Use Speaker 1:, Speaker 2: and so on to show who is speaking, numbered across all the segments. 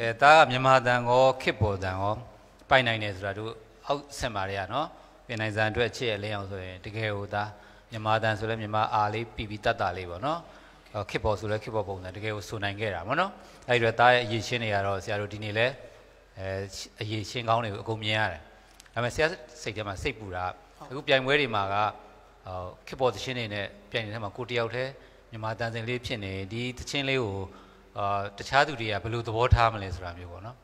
Speaker 1: အဲဒါကမြန်မာတန်ကောခစ်ပေါ်တန်ကောပိုင်နိုင်တယ်ဆိုတာတို့အောက်ဆက်ပါရနော်ပြင်နိုင်စံအတွက်ချစ်ရလင်းအောင်ဆိုရင်တကယ်ဟိုဒါမြန်မာတန်ဆိုလဲမြန်မာအားလေးပြီးပြီးတတ်တာလေးပေါ့နော်ခစ်ပေါ်ဆိုလဲခစ်ပေါ်ပုံစံတကယ်ကိုဆိုနိုင်ခဲ့တာပေါ့နော်အဲ့ဒီတော့ဒါရဲ့အရေးရှင်းတွေကတော့ဆရာတို့ဒီနေ့လဲအဲအရေးရှင်းကောင်းတွေကိုအကုန်မြင်ရတယ်ဒါပေမဲ့ဆရာစိတ်ထဲမှာစိတ်ပူတာအခုပြိုင်ပွဲတွေမှာကဟိုခစ်ပေါ်သချင်းတွေနဲ့ပြိုင်နေတဲ့မှာကိုတယောက်တည်းမြန်မာတန်စင်လေးဖြစ်နေဒီသချင်းလေးကို အာတခြားသူတွေကဘယ်လိုသဘောထားမလဲဆိုတာမျိုးပေါ့နော်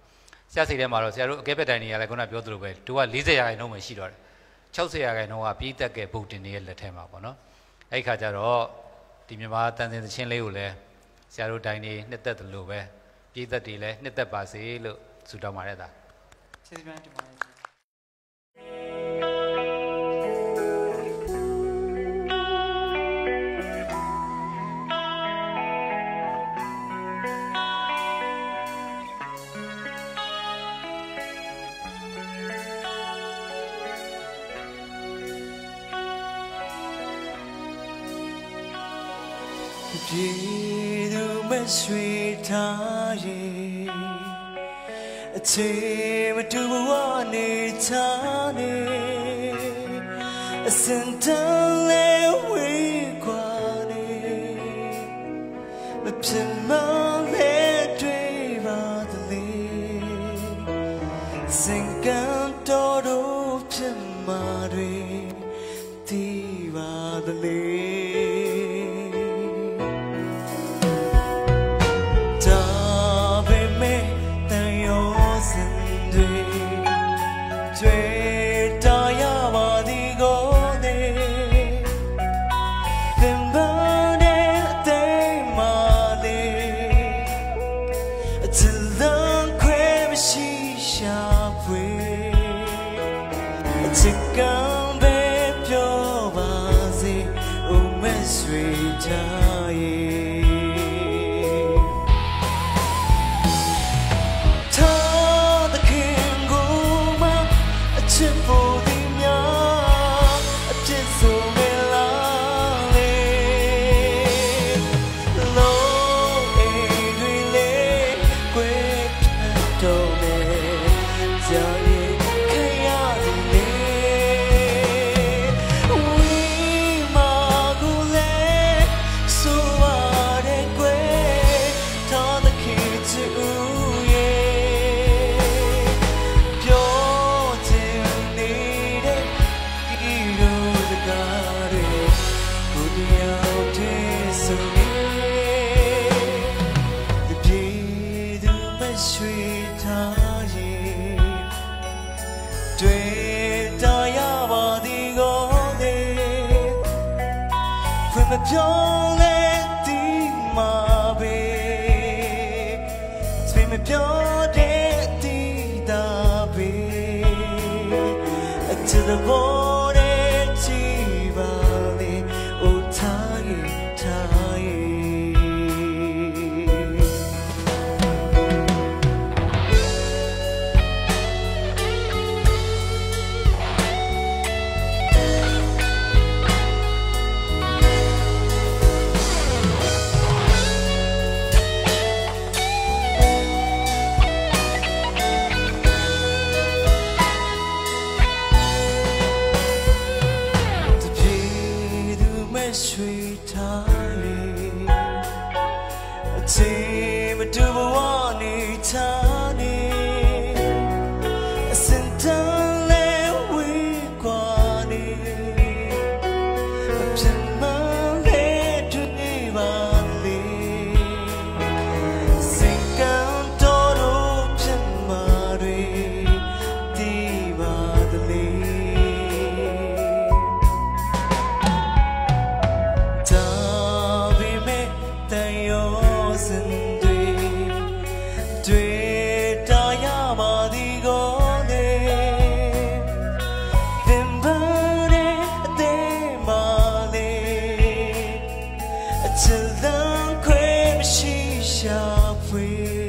Speaker 1: ဆရာစိတ်ထဲမှာတော့ဆရာတို့အကဲပက်တိုင်တွေကလည်းခုနပြောသလိုပဲသူက40ရာခိုင်နှုန်းပဲရှိတော့တယ်60ရာခိုင်နှုန်းကပြည်သက်ကဗုဒ္ဓင်တွေရဲ့လက်ထဲမှာပေါ့နော်အဲ့ဒီခါကျတော့ဒီမြန်မာတန်စင်သချင်းလေးကိုလည်းဆရာတို့တိုင်နေနှစ်သက်တယ်လို့ပဲပြည်သက်တွေလည်းနှစ်သက်ပါစေလို့ဆုတောင်းပါတယ်သား
Speaker 2: ကျေးဇူးများတင်ပါတယ်
Speaker 3: ပြည်သူမရွှေထားရဲ့အချေမတူဘဝနေချာနေအစင်တလဲဝေးကွာနေမဖြစ်မလဲတွေ့ပါသလေစင်ကံတော်တို့ဖြစ်မှာတွေဒီပါသလေ to go. မပြောလဲဒီမှာပဲဆွေမပြောတဲ့ဒီတာပဲ to the world ရွှေထားလေအချိန်မတူဘဝနေချာနေအစင်တန်လဲဝေးကွာနေအဖြစ် clear.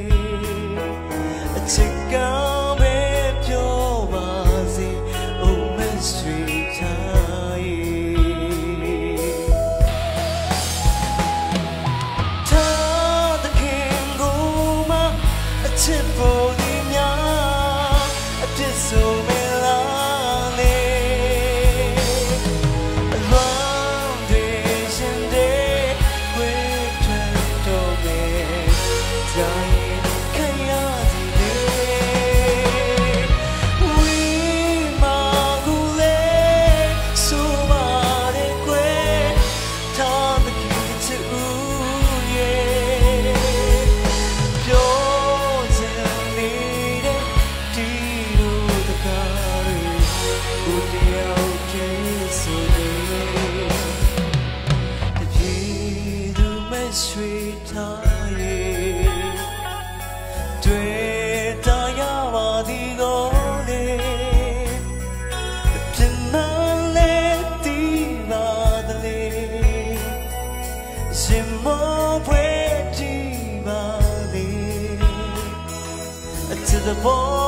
Speaker 3: အချ